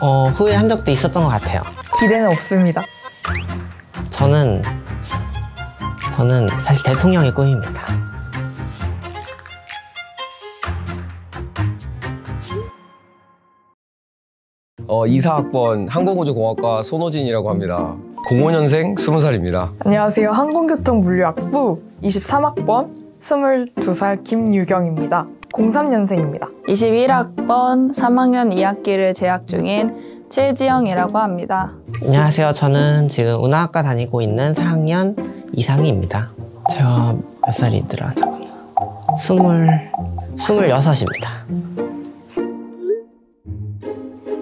어, 후회한 적도 있었던 것 같아요. 기대는 없습니다. 저는 저는 사실 대통령이 꿈입니다. 어, 이사학번 항공우주공학과 손호진이라고 합니다. 05년생 20살입니다. 안녕하세요. 항공교통물리학부 23학번 22살 김유경입니다. 03년생입니다. 21학번 3학년 2학기를 재학 중인 최지영이라고 합니다. 안녕하세요. 저는 지금 운하학과 다니고 있는 4학년 이상희입니다. 제가 몇 살이더라? 잠깐만. 스물 스물여섯입니다.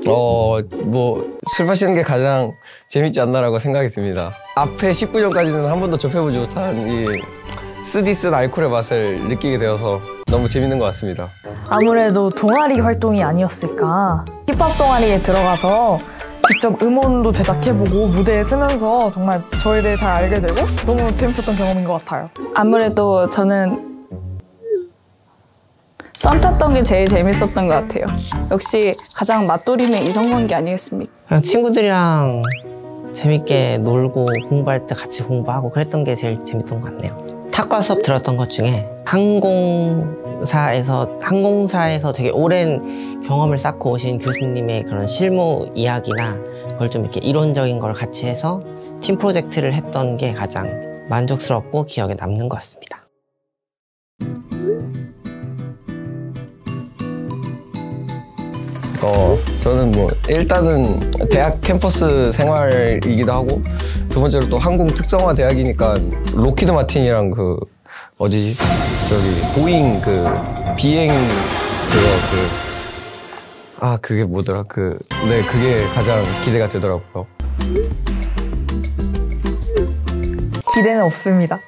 어, 뭐, 술 마시는 게 가장 재밌지 않나라고 생각이 듭니다. 앞에 19년까지는 한 번도 접해보지 못한 이 쓰디 쓴 알코올의 맛을 느끼게 되어서 너무 재밌는 것 같습니다. 아무래도 동아리 활동이 아니었을까. 힙합 동아리에 들어가서 직접 음원도 제작해보고 무대에 쓰면서 정말 저에 대해 잘 알게 되고 너무 재밌었던 경험인 것 같아요. 아무래도 저는 썸 탔던 게 제일 재밌었던 것 같아요. 역시 가장 맛돌이는 이성관계 아니겠습니까? 그냥 친구들이랑 재밌게 놀고 공부할 때 같이 공부하고 그랬던 게 제일 재밌던 것 같네요. 탁과 수업 들었던 것 중에 항공사에서 항공사에서 되게 오랜 경험을 쌓고 오신 교수님의 그런 실무 이야기나 그걸 좀 이렇게 이론적인 걸 같이 해서 팀 프로젝트를 했던 게 가장 만족스럽고 기억에 남는 것 같습니다. 어, 저는 뭐, 일단은 대학 캠퍼스 생활이기도 하고, 두 번째로 또 항공 특성화 대학이니까, 록히드 마틴이랑 그, 어디지? 저기, 보잉 그, 비행, 그거, 그, 아, 그게 뭐더라? 그, 네, 그게 가장 기대가 되더라고요. 기대는 없습니다.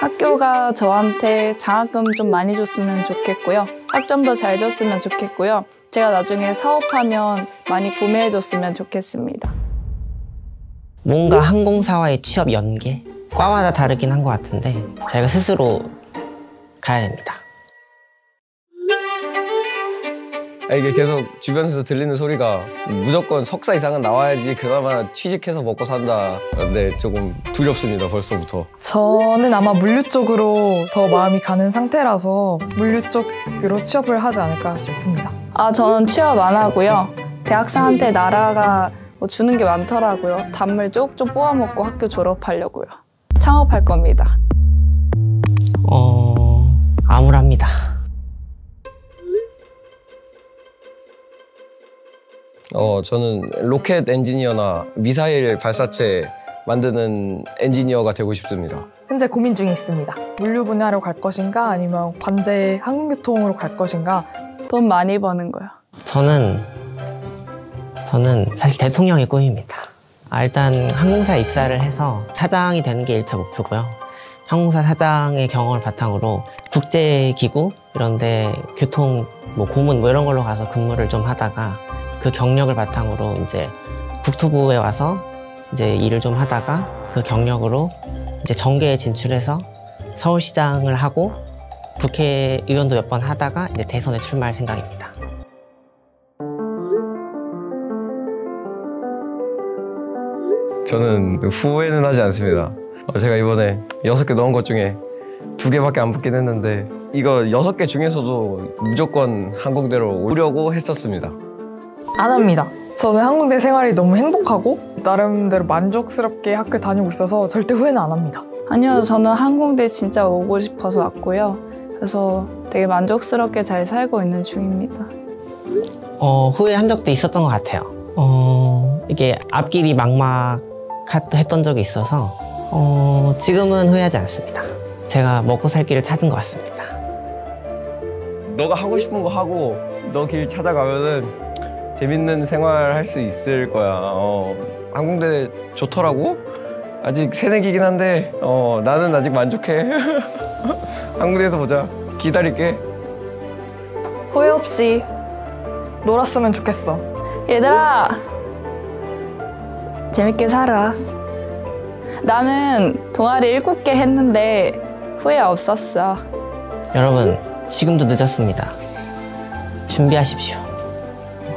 학교가 저한테 장학금 좀 많이 줬으면 좋겠고요. 학점도 잘 줬으면 좋겠고요. 제가 나중에 사업하면 많이 구매해 줬으면 좋겠습니다. 뭔가 항공사와의 취업 연계? 과마다 다르긴 한 것 같은데 저희가 스스로 가야 됩니다. 이게 계속 주변에서 들리는 소리가 무조건 석사 이상은 나와야지 그나마 취직해서 먹고 산다. 근데 조금 두렵습니다, 벌써부터. 저는 아마 물류 쪽으로 더 마음이 가는 상태라서 물류 쪽으로 취업을 하지 않을까 싶습니다. 아, 저는 취업 안 하고요. 대학생한테 나라가 뭐 주는 게 많더라고요. 단물 쪽쪽 뽑아먹고 학교 졸업하려고요. 창업할 겁니다. 어... 암울합니다. 어, 저는 로켓 엔지니어나 미사일 발사체 만드는 엔지니어가 되고 싶습니다. 현재 고민 중에 있습니다. 물류 분야로 갈 것인가 아니면 관제 항공교통으로 갈 것인가 돈 많이 버는 거요. 저는 저는 사실 대통령의 꿈입니다. 아, 일단 항공사 입사를 해서 사장이 되는 게 1차 목표고요. 항공사 사장의 경험을 바탕으로 국제기구 이런 데 교통 뭐 고문 뭐 이런 걸로 가서 근무를 좀 하다가 그 경력을 바탕으로 이제 국토부에 와서 이제 일을 좀 하다가 그 경력으로 이제 정계에 진출해서 서울시장을 하고 국회의원도 몇 번 하다가 이제 대선에 출마할 생각입니다. 저는 후회는 하지 않습니다. 어, 제가 이번에 여섯 개 넣은 것 중에 두 개밖에 안 붙긴 했는데 이거 여섯 개 중에서도 무조건 항공대로 오려고 했었습니다. 안 합니다. 저는 항공대 생활이 너무 행복하고 나름대로 만족스럽게 학교 다니고 있어서 절대 후회는 안 합니다. 아니요, 저는 항공대 진짜 오고 싶어서 왔고요. 그래서 되게 만족스럽게 잘 살고 있는 중입니다. 어, 후회한 적도 있었던 것 같아요. 어, 이게 앞길이 막막했던 적이 있어서 어, 지금은 후회하지 않습니다. 제가 먹고 살 길을 찾은 것 같습니다. 너가 하고 싶은 거 하고 너 길 찾아가면은 재밌는 생활 할 수 있을 거야. 어, 항공대 좋더라고. 아직 새내기긴 한데 어, 나는 아직 만족해. 항공대에서 보자. 기다릴게. 후회 없이 놀았으면 좋겠어. 얘들아! 재밌게 살아. 나는 동아리 일곱 개 했는데 후회 없었어. 여러분, 지금도 늦었습니다. 준비하십시오.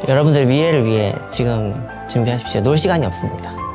여러분들 미래를 위해 지금 준비하십시오. 놀 시간이 없습니다.